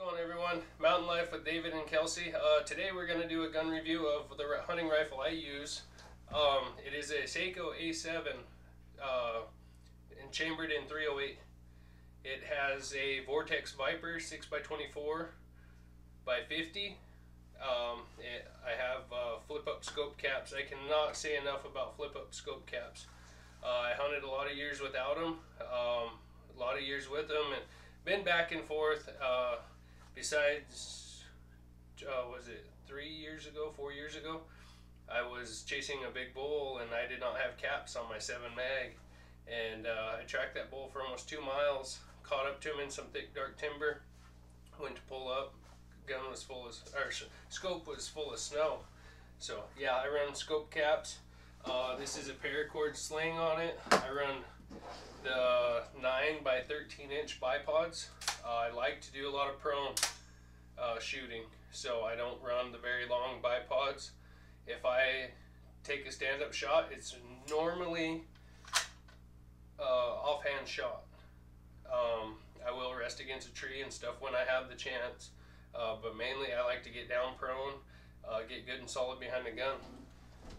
going everyone? Mountain Life with David and Kelsie. Uh, today we're going to do a gun review of the hunting rifle I use. Um, it is a Sako A7 uh, and chambered in 308. It has a Vortex Viper 6x24 by 50. Um, it, I have uh, flip up scope caps. I cannot say enough about flip up scope caps. Uh, I hunted a lot of years without them, um, a lot of years with them, and been back and forth. Uh, besides, uh, was it three years ago, four years ago? I was chasing a big bull and I did not have caps on my seven mag, and uh, I tracked that bull for almost two miles. Caught up to him in some thick dark timber. Went to pull up. Gun was full of, or scope was full of snow. So yeah, I run scope caps. Uh, this is a paracord sling on it. I run the 9 by 13 inch bipods. Uh, I like to do a lot of prone uh, shooting, so I don't run the very long bipods. If I take a stand-up shot, it's normally uh, offhand shot. Um, I will rest against a tree and stuff when I have the chance, uh, but mainly I like to get down prone, uh, get good and solid behind the gun.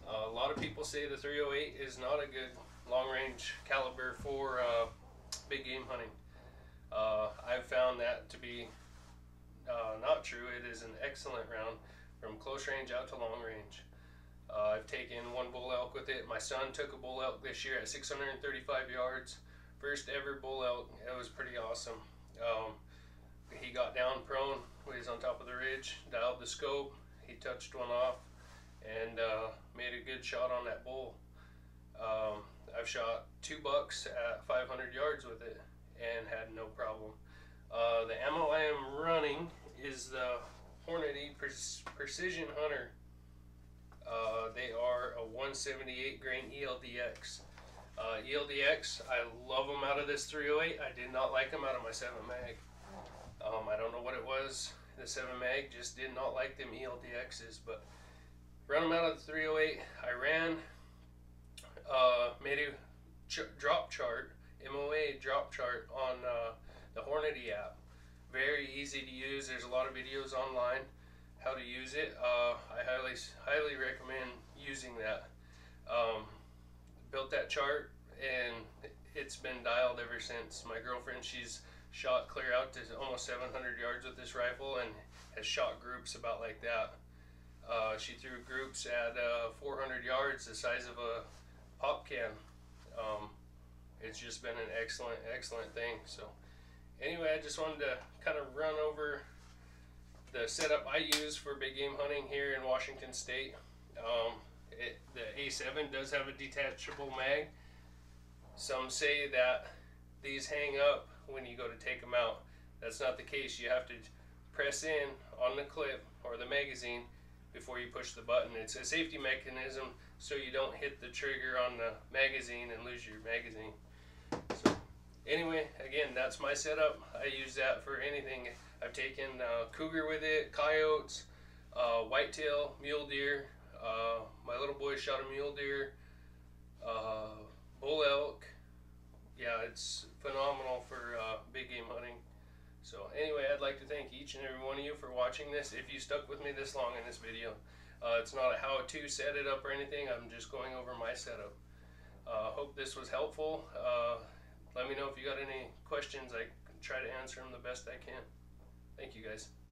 Uh, a lot of people say the 308 is not a good long range caliber for big game hunting. That to be uh, not true. It is an excellent round from close range out to long range. Uh, I've taken one bull elk with it. My son took a bull elk this year at 635 yards. First ever bull elk. It was pretty awesome. Um, he got down prone. He was on top of the ridge, dialed the scope. He touched one off and uh, made a good shot on that bull. Um, I've shot two bucks at 500 yards with it and had no problem. The ammo I am running is the Hornady Precision Hunter. Uh, they are a 178 grain ELDX. Uh, ELDX, I love them out of this 308. I did not like them out of my 7 mag. Um, I don't know what it was. The 7 mag just did not like them ELDXs, but run them out of the 308. I ran uh, made a ch drop chart, MOA drop chart on uh, the Hornady app. Very easy to use. There's a lot of videos online how to use it. Uh, I highly highly recommend using that. Um, built that chart and it's been dialed ever since. My girlfriend, she's shot clear out to almost 700 yards with this rifle and has shot groups about like that. Uh, she threw groups at uh, 400 yards, the size of a pop can. Um, it's just been an excellent, excellent thing. So anyway, I just wanted to kind of run over the setup I use for big game hunting here in Washington State. Um, it, the A7 does have a detachable mag. Some say that these hang up when you go to take them out. That's not the case. You have to press in on the clip or the magazine before you push the button. It's a safety mechanism so you don't hit the trigger on the magazine and lose your magazine. So anyway, again, that's my setup. I use that for anything. I've taken uh, cougar with it, coyotes, uh, whitetail, mule deer. Uh, my little boy shot a mule deer, uh, bull elk. Yeah, it's phenomenal for uh, big game hunting. So anyway, I'd like to thank each and every one of you for watching this. If you stuck with me this long in this video, uh, it's not a how-to set it up or anything. I'm just going over my setup. Hope this was helpful. Let me know if you got any questions. I try to answer them the best I can. Thank you guys.